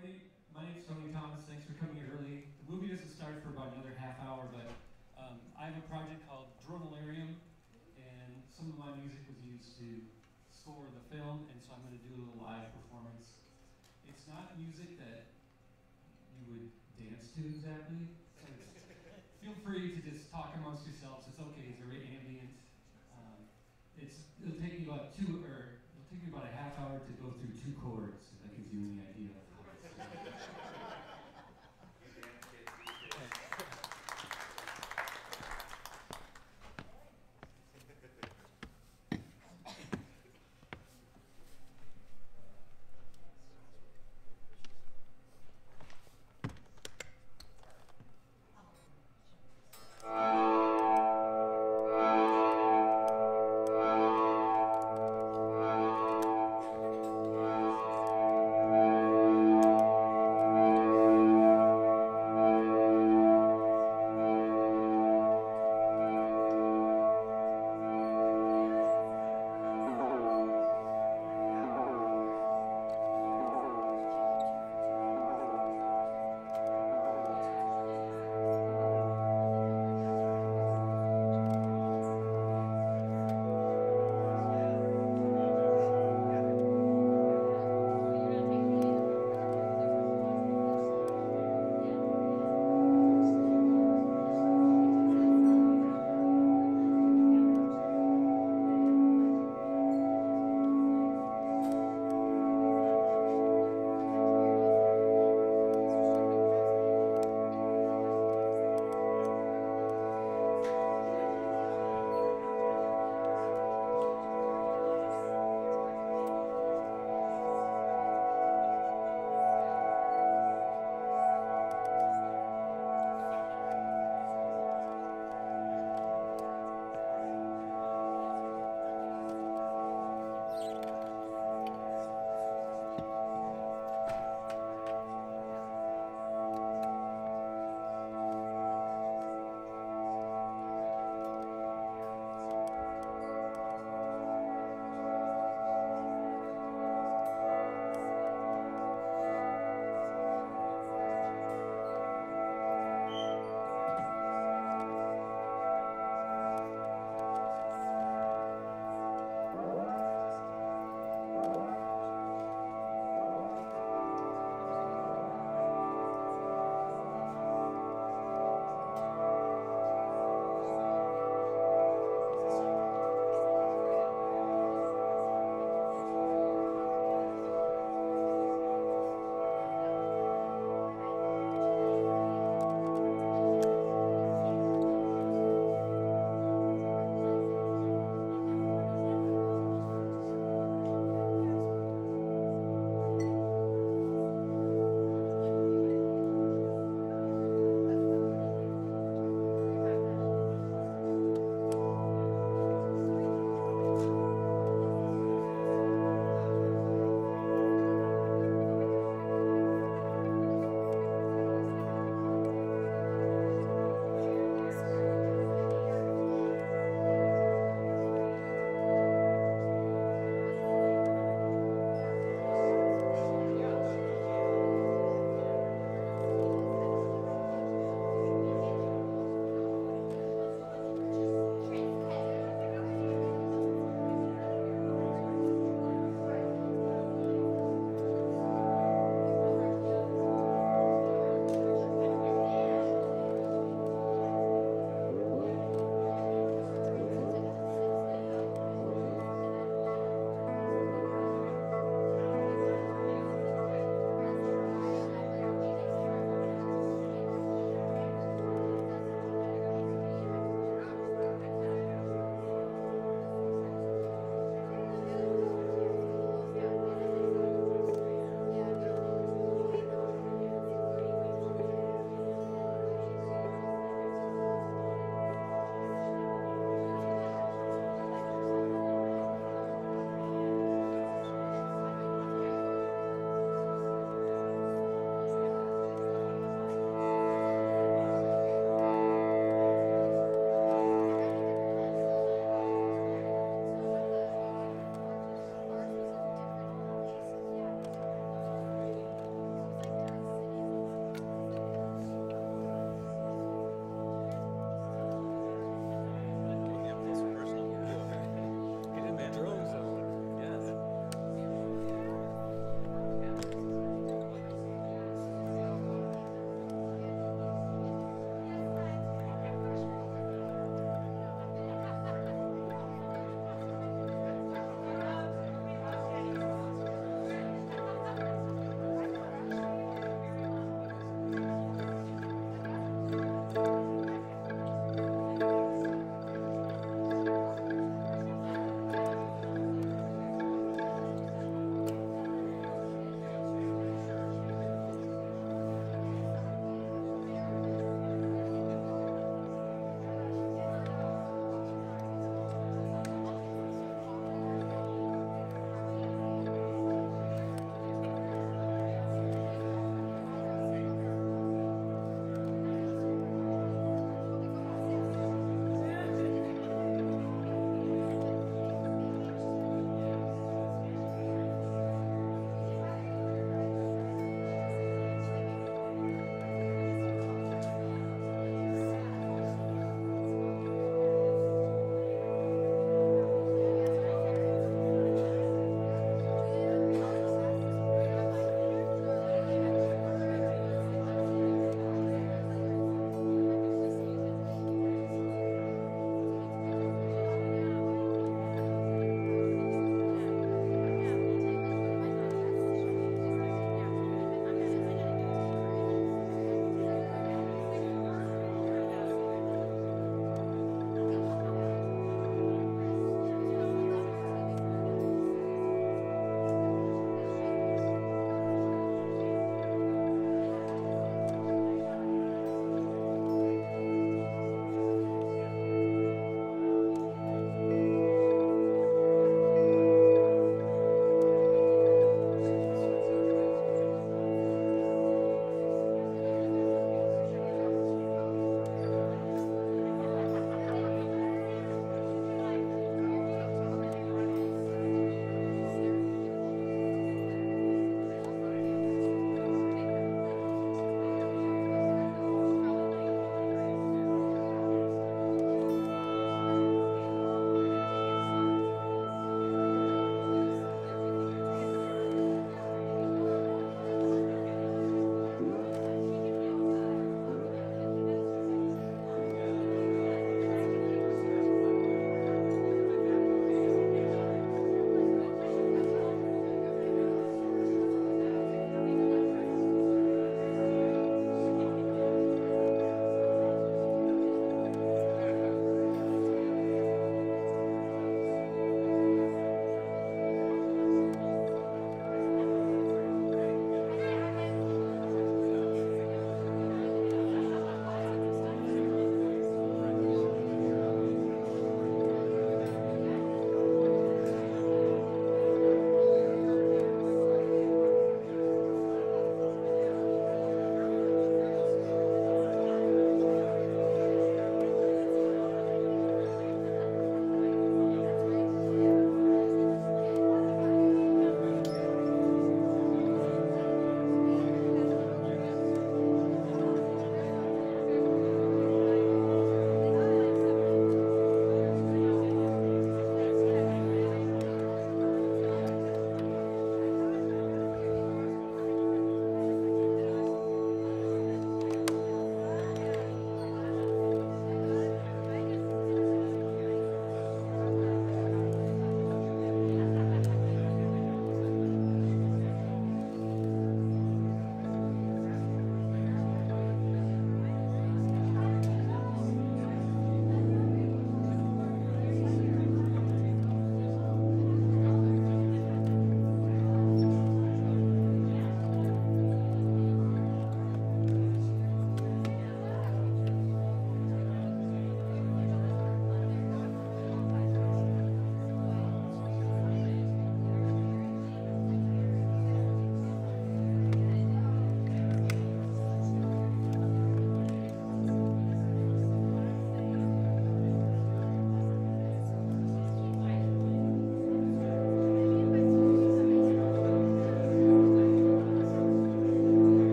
everybody. My is Tony Thomas. Thanks for coming here early. The movie doesn't start for about another half hour, but um, I have a project called Dronalarium, and some of my music was used to score the film, and so I'm going to do a little live performance. It's not music that you would dance to exactly. So feel free to just talk amongst yourselves. It's okay. It's very ambient. Um, it's it'll take you about two or it'll take you about a half hour to go through two chords.